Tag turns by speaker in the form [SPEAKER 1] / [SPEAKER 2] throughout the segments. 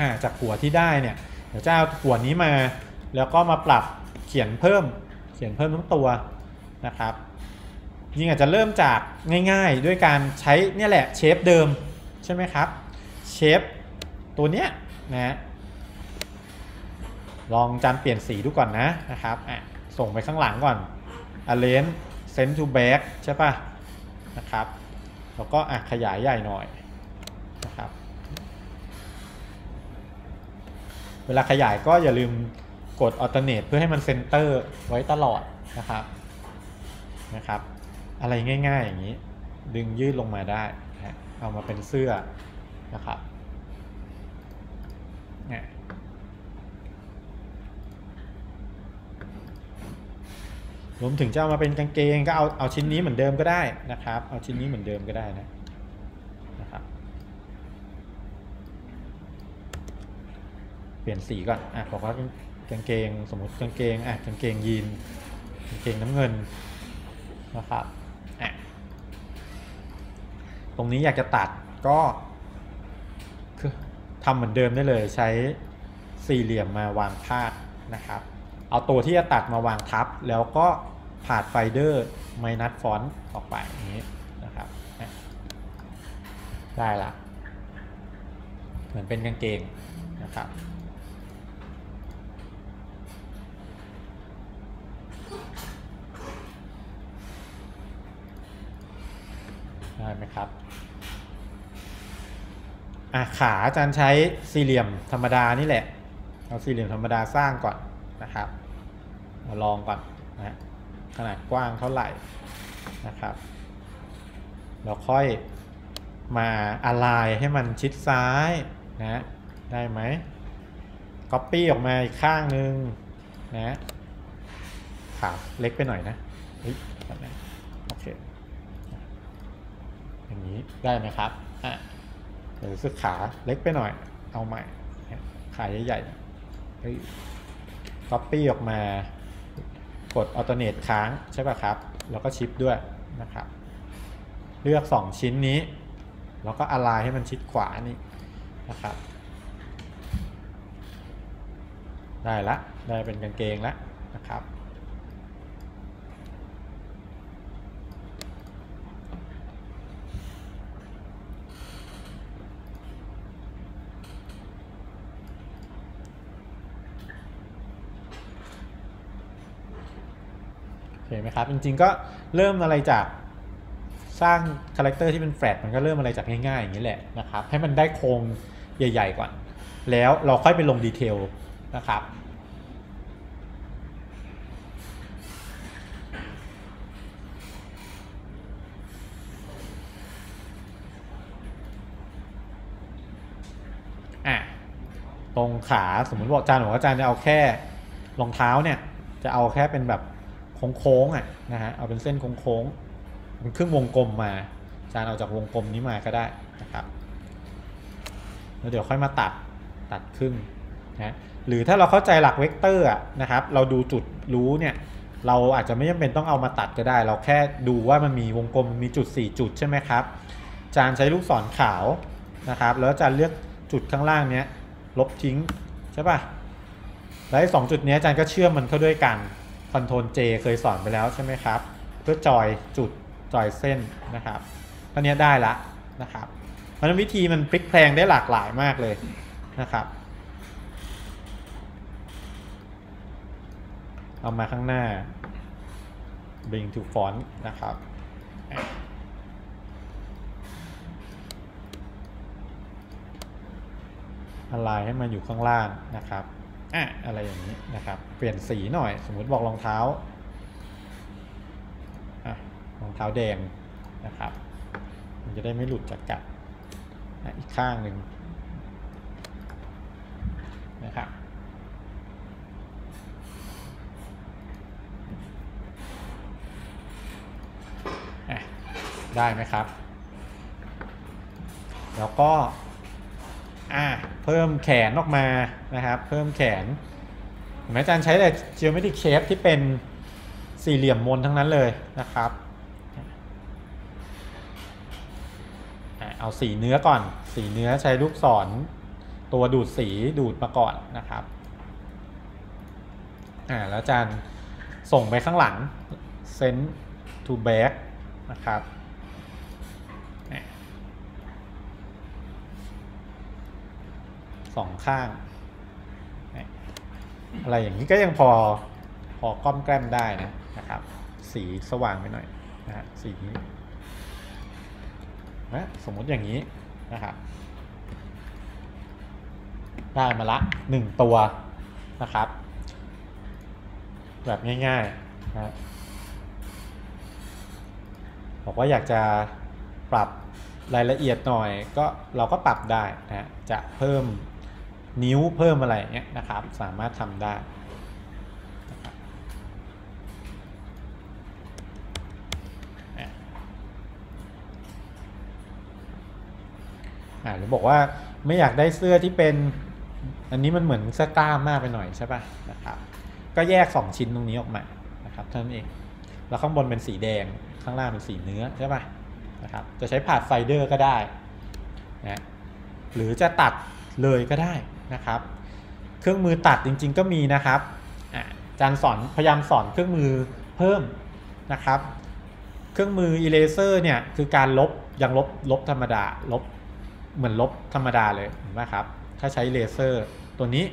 [SPEAKER 1] อ่าจากหัวที่ได้เนี่ยเดี๋ยวจะเอาหัวนี้มา แล้วก็มาปรับเขียนเพิ่ม เขียนเพิ่มทั้งตัวนะครับยิ่งอาจจะเริ่มจากง่ายๆ ด้วยการใช้เนี่ยแหละเชฟเดิมใช่ไหมครับเชฟตัวเนี้ยนะลองจานเปลี่ยนสีดูก่อนนะนะครับอะส่งไปข้างหลังก่อน a l e n send to back ใช่ปะนะครับ แล้วก็อะขยายใหญ่หน่อยนะครับ เวลาขยายก็อย่าลืมกด alternate เพื่อให้มันเซนเตอร์ไว้ตลอดนะครับนะครับ อะไรง่ายๆอย่างนี้ ดึงยืดลงมาได้นะเอามาเป็นเสื้อนะครับเนี่ยรวมถึงจะเอามาเป็นกางเกงก็เอาเอาชิ้นนี้เหมือนเดิมก็ได้นะครับ เอาชิ้นนี้เหมือนเดิมก็ได้นะนะครับ เปลี่ยนสีก่อนอะบอกว่ากางเกงสมมติกางเกงอะกางเกงยีนกางเกงน้ำเงินนะครับอะตรงนี้อยากจะตัดก็คือทำเหมือนเดิมได้เลยใช้สี่เหลี่ยมมาวางพาดนะครับ เอาตัวที่จะตัดมาวางทับ แล้วก็ผาดไฟเดอร์ไมนัสฟอนต์ออกไปอย่างนี้นะครับได้ละเหมือนเป็นกางเกงนะครับ ได้ไหมครับ อะขาอาจารย์ใช้สี่เหลี่ยมธรรมดานี่แหละเอาสี่เหลี่ยมธรรมดาสร้างก่อนนะครับมาลองก่อนนะฮะขนาดกว้างเท่าไหร่นะครับ เราค่อยมาอะไรให้มันชิดซ้ายนะได้ไหม Copy ออกมาอีกข้างหนึ่งนะขาเล็กไปหน่อยนะเฮ้ยแบบนั้นโอเคอย่างนี้ได้ไหมครับอะ หรือสึกขาเล็กไปหน่อย เอาใหม่เนี่ยขาใหญ่ๆเฮ้ย copy ออกมากด alternate ค้างใช่ป่ะครับ แล้วก็ชิปด้วยนะครับ เลือก 2 ชิ้นนี้ แล้วก็ align ให้มันชิดขวานี่นะครับ ได้ละ ได้เป็นกางเกงแล้วนะครับ ไหมครับ จริง ๆ ก็เริ่มอะไรจากสร้าง character ที่เป็นแฟลตมันก็เริ่มอะไรจากง่ายๆอย่างนี้แหละนะครับให้มันได้โครงใหญ่ ๆ ก่อน แล้วเราค่อยไปลง detail นะครับอะตรงขาสมมติบอกอาจารย์บอกว่าอาจารย์จะเอาแค่รองเท้าเนี่ยจะเอาแค่เป็นแบบ โค้งๆอะนะฮะเอาเป็นเส้นโค้งๆเป็นครึ่งวงกลมมาอาจารย์เอาจากวงกลมนี้มาก็ได้นะครับแล้วเดี๋ยวค่อยมาตัดตัดครึ่งนะหรือถ้าเราเข้าใจหลักเวกเตอร์อะนะครับเราดูจุดรู้เนี่ยเราอาจจะไม่จำเป็นต้องเอามาตัดก็ได้ เราแค่ดูว่ามันมีวงกลมมีจุด 4 จุดใช่ไหมครับจารย์ใช้ลูกศรขาวนะครับ แล้วจารย์เลือกจุดข้างล่างเนี้ยลบทิ้งใช่ป่ะแล้วสองจุดนี้จารย์ก็เชื่อมมันเข้าด้วยกัน คอนโทรล J เคยสอนไปแล้วใช่ไหมครับ เพื่อจอยจุดจอยเส้นนะครับตอนนี้ได้ละนะครับเพราะฉะนั้นวิธีมันพลิกแพลงได้หลากหลายมากเลยนะครับ เอามาข้างหน้า bring to font นะครับอะไรให้มันอยู่ข้างล่างนะครับ อะอะไรอย่างนี้นะครับ เปลี่ยนสีหน่อย สมมุติบอกรองเท้าอะรองเท้าแดงนะครับ มันจะได้ไม่หลุดจากกันอะอีกข้างหนึ่งนะครับได้ไหมครับ แล้วก็ อ่า เพิ่มแขนออกมานะครับ เพิ่มแขนเห็นไหมอาจารย์ใช้แต่ geometric shape ที่เป็นสี่เหลี่ยมมนทั้งนั้นเลยนะครับเอาสีเนื้อก่อน สีเนื้อใช้ลูกศร ตัวดูดสีดูดมาก่อนนะครับอ่าแล้วอาจารย์ส่งไปข้างหลัง send to back นะครับเนี่ยส องข้าง อะไรอย่างนี้ก็ยังพอพอก้อมแกล้มได้นะนะครับ สีสว่างไปหน่อยนะฮะสีนี้นะสมมติอย่างนี้นะครับได้มาละหนึ่งตัวนะครับ แบบง่ายๆนะบอกว่าอยากจะปรับรายละเอียดหน่อยก็เราก็ปรับได้นะจะเพิ่ม นิ้วเพิ่มอะไรเงี้ยนะครับ สามารถทำได้อ่าหรือบอกว่าไม่อยากได้เสื้อที่เป็น อันนี้มันเหมือนเสื้อกล้ามมากไปหน่อยใช่ป่ะนะครับ ก็แยก 2 ชิ้นตรงนี้ออกมานะครับเท่านั้นเองแล้วข้างบนเป็นสีแดงข้างล่างเป็นสีเนื้อใช่ป่ะนะครับ จะใช้ Pathfinder ก็ได้นะหรือจะตัดเลยก็ได้ นะครับ เครื่องมือตัดจริง ๆ ก็มีนะครับอาจารย์สอนพยายามสอนเครื่องมือเพิ่มนะครับ เครื่องมือ eraser เนี่ยคือการลบยางลบลบธรรมดาลบเหมือนลบธรรมดาเลยเห็นไหมครับ ถ้าใช้ eraser ตัวนี้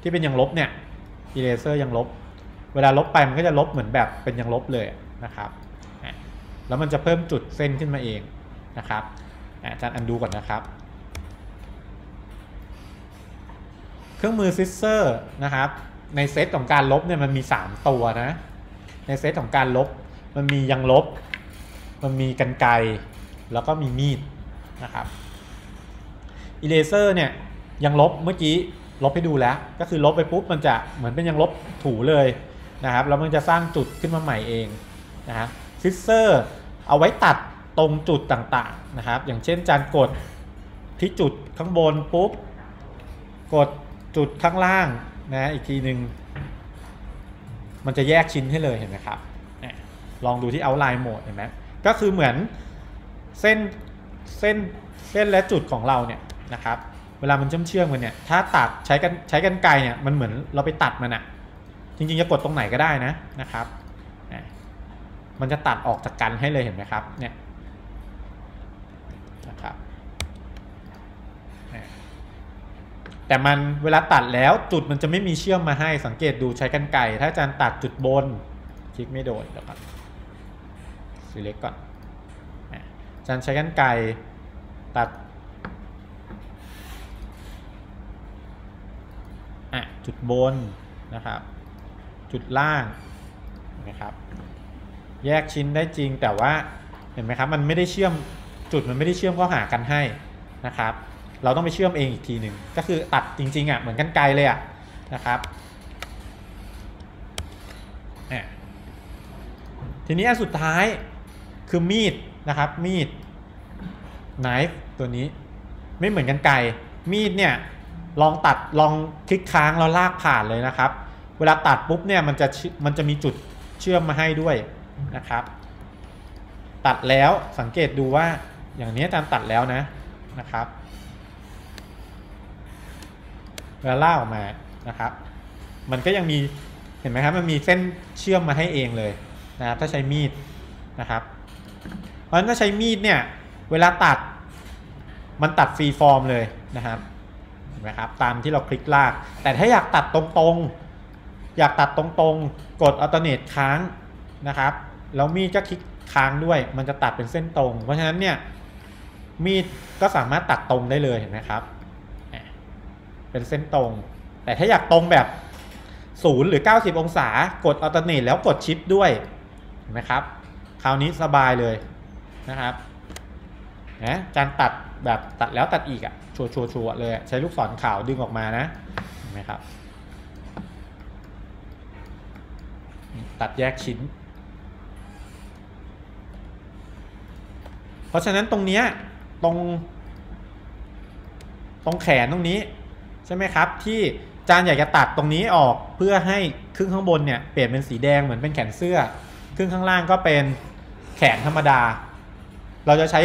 [SPEAKER 1] ที่เป็นยางลบเนี่ย eraser ยางลบ เวลาลบไปมันก็จะลบเหมือนแบบเป็นยางลบเลยนะครับ แล้วมันจะเพิ่มจุดเส้นขึ้นมาเองนะครับอะอาจารย์อันดูก่อนนะครับ เครื่องมือ scissors นะครับในเซตของการลบเนี่ยมันมี 3 ตัวนะ ในเซตของการลบมันมียางลบ มันมีกรรไกรแล้วก็มีมีดนะครับ eraser เนี่ยยางลบเมื่อกี้ลบให้ดูแล้ว ก็คือลบไปปุ๊บมันจะเหมือนเป็นยางลบถูเลยนะครับแล้วมันจะสร้างจุดขึ้นมาใหม่เองนะครับ scissors เอาไว้ตัดตรงจุดต่างๆนะครับ อย่างเช่นจารย์กดที่จุดข้างบนปุ๊บ กด จุดข้างล่างนะอีกทีหนึ่งมันจะแยกชิ้นให้เลยเห็นไหมครับลองดูที่ outline mode เห็นไหมก็คือเหมือนเส้นเส้นเส้นและจุดของเราเนี่ยนะครับเวลามันเชื่อมเชื่อมกันเนี่ยถ้าตัดใช้กันใช้กันไกลเนี่ยมันเหมือนเราไปตัดมันอะจริงๆจะกดตรงไหนก็ได้นะนะครับ มันจะตัดออกจากกันให้เลยเห็นไหมครับเนี่ยนะครับอะ แต่มันเวลาตัดแล้วจุดมันจะไม่มีเชื่อมมาให้สังเกตดูใช้กันไกลถ้าอาจารย์ตัดจุดบน คลิกไม่โดนเดี๋ยวก่อน select ก่อนอาจารย์ใช้กันไกลตัดอะจุดบนนะครับ จุดล่างนะครับ แยกชิ้นได้จริงแต่ว่าเห็นไหมครับมันไม่ได้เชื่อมจุดมันไม่ได้เชื่อมเข้าหากันให้นะครับ เราต้องไปเชื่อมเองอีกทีหนึ่งก็คือตัดจริงๆอะเหมือนกันไกลเลยอะนะครับอะทีนี้อันสุดท้ายคือมีดนะครับมีดไนฟ์ตัวนี้ไม่เหมือนกันไกลมีดเนี่ยลองตัดลองคลิกค้างแล้วลากผ่านเลยนะครับ เวลาตัดปุ๊บเนี่ยมันจะมันจะมีจุดเชื่อมมาให้ด้วยนะครับ ตัดแล้วสังเกตดูว่าอย่างนี้อาจารย์ตัดแล้วนะนะครับ เวลาลาออกมานะครับ มันก็ยังมีเห็นไหมครับมันมีเส้นเชื่อมมาให้เองเลยนะครับถ้าใช้มีดนะครับ เพราะฉะนั้นถ้าใช้มีดเนี่ยเวลาตัดมันตัดฟรีฟอร์มเลยนะครับเห็นไหมครับตามที่เราคลิกลาก แต่ถ้าอยากตัดตรงๆ อยากตัดตรงๆ กด alternate ค้างนะครับแล้วมีดก็คลิกค้างด้วย มันจะตัดเป็นเส้นตรง เพราะฉะนั้นเนี่ยมีดก็สามารถตัดตรงได้เลยเห็นไหมครับ เป็นเส้นตรง แต่ถ้าอยากตรงแบบศูนย์หรือ 90 องศากด alternate แล้วกด shift ด้วยเห็นไหมครับ คราวนี้สบายเลยนะครับนะจารย์ตัดแบบตัดแล้วตัดอีกอะชัวชัวชัวเลยใช้ลูกศรขาวดึงออกมานะเห็นไหมครับ ตัดแยกชิ้น เพราะฉะนั้นตรงเนี้ยตรง ตรงแขนตรงนี้ ใช่ไหมครับ ที่จานอยากจะตัดตรงนี้ออกเพื่อให้ครึ่งข้างบนเนี่ยเปลี่ยนเป็นสีแดงเหมือนเป็นแขนเสื้อ ครึ่งข้างล่างก็เป็นแขนธรรมดา เราจะใช้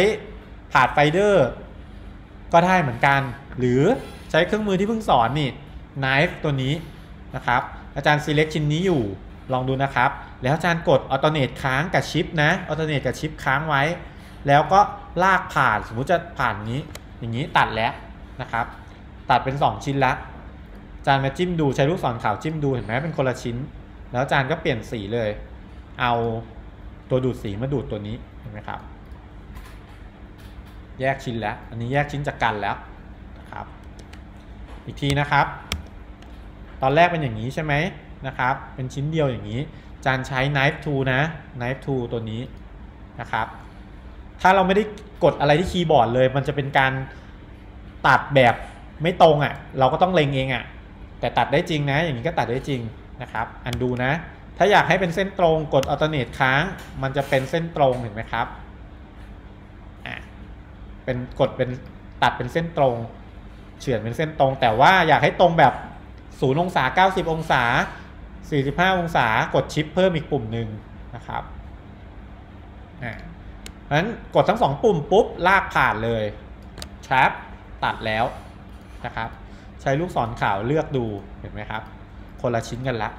[SPEAKER 1] ผาดไฟเดอร์ก็ได้เหมือนกัน หรือใช้เครื่องมือที่เพิ่งสอนนี่ knife ตัวนี้นะครับ อาจารย์ select ชิ้นนี้อยู่ลองดูนะครับ แล้วอาจารย์กด alternate ค้างกับชิปนะ alternate กับชิปค้างไว้ แล้วก็ลากผ่านสมมุติจะผ่านนี้ อย่างนี้ตัดแล้วนะครับ ตัดเป็น 2 ชิ้นละจารย์มาจิ้มดูใช้ลูกศรขาวจิ้มดูเห็นไหมเป็นคนละชิ้น แล้วจารย์ก็เปลี่ยนสีเลย เอาตัวดูดสีมาดูดตัวนี้เห็นไหมครับ แยกชิ้นแล้ว อันนี้แยกชิ้นจากกันแล้วนะครับ อีกทีนะครับ ตอนแรกเป็นอย่างนี้ใช่ไหมนะครับ เป็นชิ้นเดียวอย่างนี้ จานใช้ knife tool นะ knife tool ตัวนี้นะครับ ถ้าเราไม่ได้กดอะไรที่คีย์บอร์ดเลย มันจะเป็นการตัดแบบ ไม่ตรงอะ่ะ เราก็ต้องเล็งเองอะ่ะ แต่ตัดได้จริงนะ อย่างนี้ก็ตัดได้จริงนะครับ อันดูนะ ถ้าอยากให้เป็นเส้นตรงกด alternate ค้าง มันจะเป็นเส้นตรงเห็นไหมครับอะเป็นกดเป็นตัดเป็นเส้นตรง เฉือนเป็นเส้นตรง แต่ว่าอยากให้ตรงแบบ0องศา 90 องศา 45 องศากดชิปเพิ่มอีกปุ่มหนึ่งนะครับอะเพราะฉะนั้นกดทั้งสองปุ่มปุ๊บลากผ่านเลย trap ตัดแล้ว นะครับ ใช้ลูกศรขาวเลือกดูเห็นไหมครับ คนละชิ้นกันละ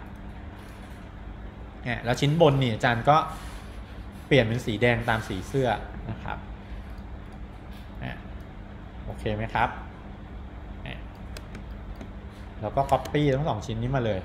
[SPEAKER 1] เนี่ยแล้วชิ้นบนนี่อาจารย์ก็เปลี่ยนเป็นสีแดงตามสีเสื้อนะครับโอเคไหมครับ แล้วก็ copy ทั้งสองชิ้นนี้มาเลย